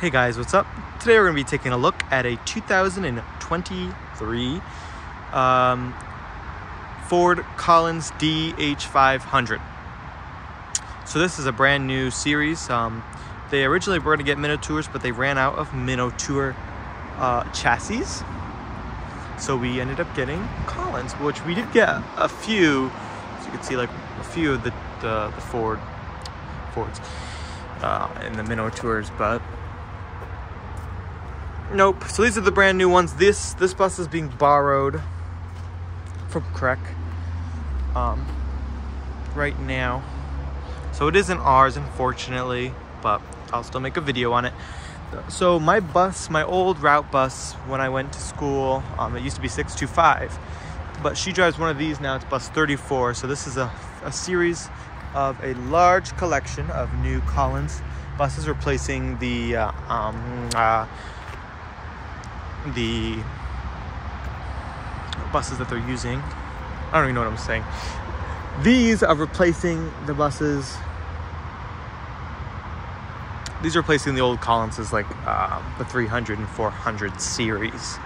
Hey guys, what's up? Today we're going to be taking a look at a 2023 um, Ford Collins DH500. So this is a brand new series. Um, they originally were going to get Minotours, but they ran out of Minotour uh, chassis. So we ended up getting Collins, which we did get a few. So you can see like a few of the, the, the Ford Fords uh, in the Minotours, but Nope. So these are the brand new ones. This this bus is being borrowed from CREC um, right now. So it isn't ours, unfortunately, but I'll still make a video on it. So my bus, my old route bus, when I went to school, um, it used to be 625, but she drives one of these now. It's bus 34. So this is a, a series of a large collection of new Collins buses replacing the uh, um, uh, the buses that they're using. I don't even know what I'm saying. These are replacing the buses. These are replacing the old Collinses, like uh, the 300 and 400 series.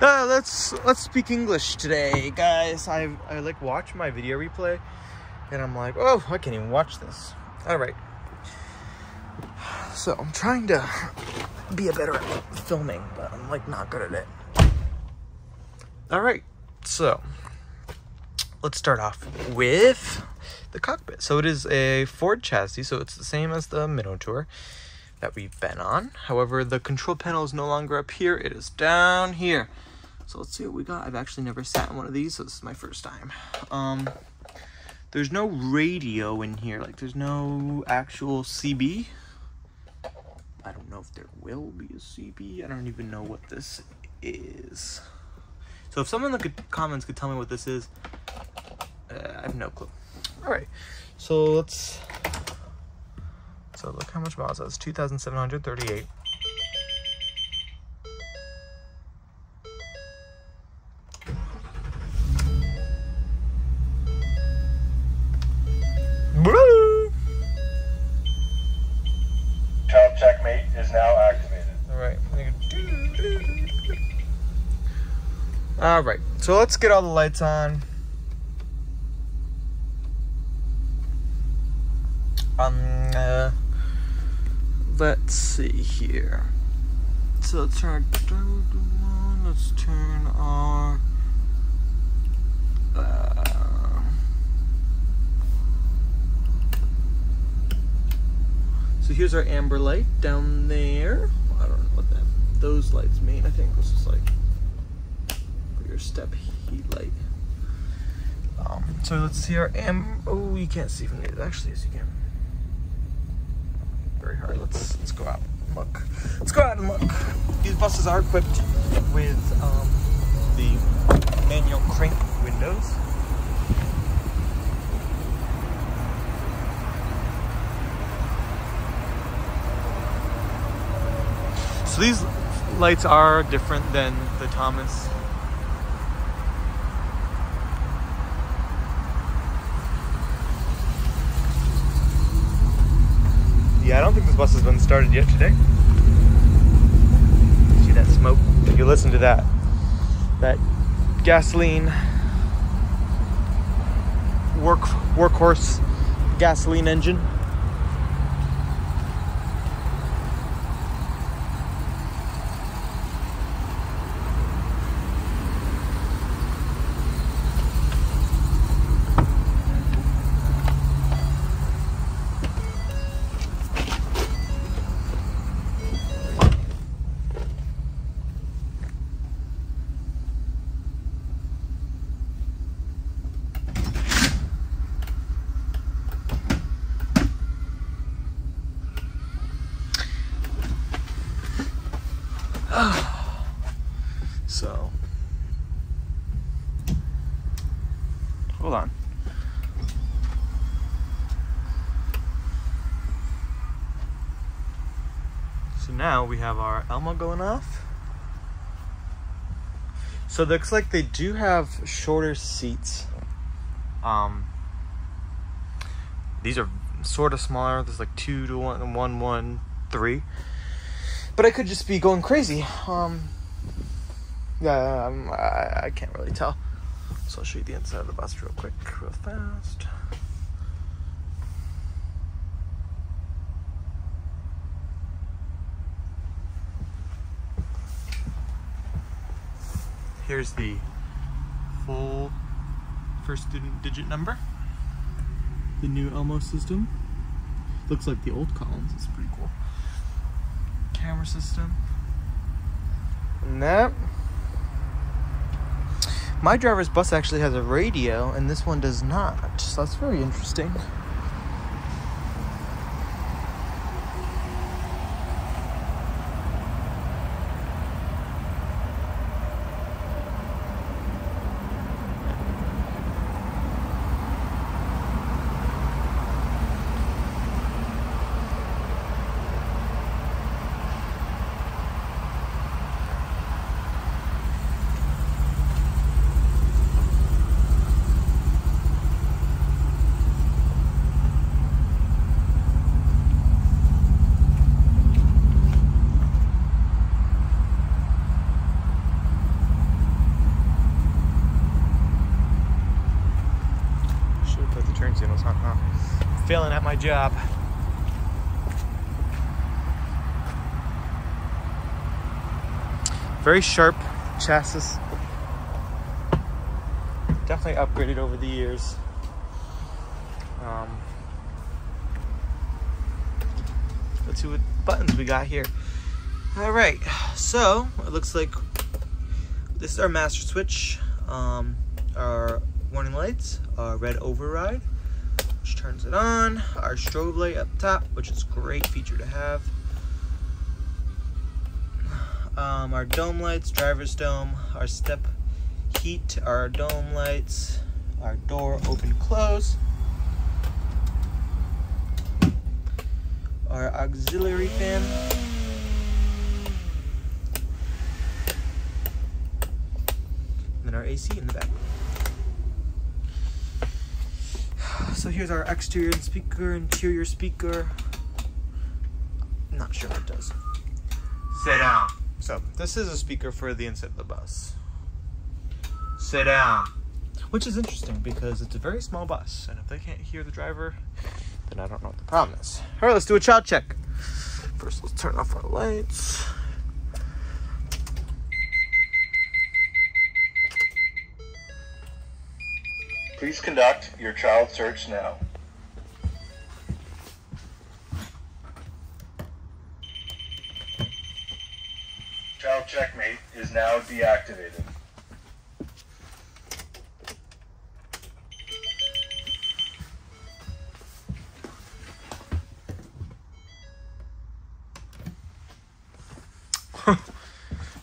Uh, let's let's speak English today, guys. I I like watch my video replay, and I'm like, oh, I can't even watch this. All right. So I'm trying to be a better at filming, but I'm like not good at it. All right, so let's start off with the cockpit. So it is a Ford chassis, so it's the same as the Minotour that we've been on. However, the control panel is no longer up here, it is down here. So let's see what we got. I've actually never sat in one of these, so this is my first time. Um, there's no radio in here, like there's no actual CB. Know if there will be a CB. I don't even know what this is. So if someone in the comments could tell me what this is, uh, I have no clue. All right, so let's. So look how much miles that's 2,738. All right. So let's get all the lights on. Um. Uh, let's see here. So let's turn. Let's turn our. Uh, So here's our amber light down there. I don't know what that those lights mean. I think this is like step heat light. Um, so let's see our am. Oh, you can't see from here. Actually, yes, you can. Very hard. Let's let's go out and look. Let's go out and look. These buses are equipped with um, the manual crank windows. So these lights are different than the Thomas. Yeah, I don't think this bus has been started yet today. See that smoke? You listen to that. That gasoline work workhorse gasoline engine. so, hold on. So now we have our Elmo going off. So it looks like they do have shorter seats. Um, these are sort of smaller. There's like two to one, one, one, three. But I could just be going crazy. Um, yeah, um, I, I can't really tell. So I'll show you the inside of the bus real quick, real fast. Here's the full first digit number. The new Elmo system. Looks like the old Collins. It's pretty cool. Camera system. That. My driver's bus actually has a radio, and this one does not. So that's very interesting. Should have put the turn signals on, huh? Failing at my job. Very sharp chassis. Definitely upgraded over the years. Um, let's see what buttons we got here. All right, so it looks like this is our master switch. Um, our warning lights, our red override, which turns it on, our strobe light up top, which is a great feature to have. Um, our dome lights, driver's dome, our step heat, our dome lights, our door open close, our auxiliary fan. And then our AC in the back. So here's our exterior speaker, interior speaker. Not sure what it does. Sit down. So this is a speaker for the inside of the bus, Sit down. which is interesting because it's a very small bus, and if they can't hear the driver, then I don't know what the problem is. All right, let's do a child check. First, let's turn off our lights. Please conduct your child search now. Child checkmate is now deactivated.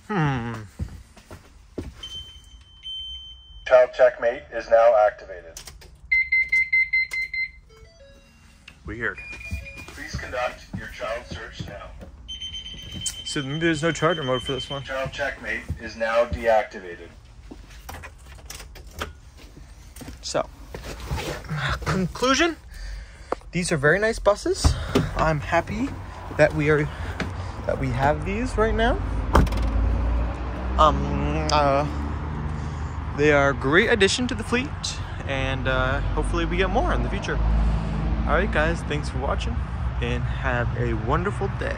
Hmm. Child checkmate is now activated. Weird. Please conduct your child search now. So maybe there's no charger mode for this one. Child checkmate is now deactivated. So, conclusion: these are very nice buses. I'm happy that we are that we have these right now. Um, uh, they are a great addition to the fleet, and uh, hopefully we get more in the future. All right, guys, thanks for watching, and have a wonderful day.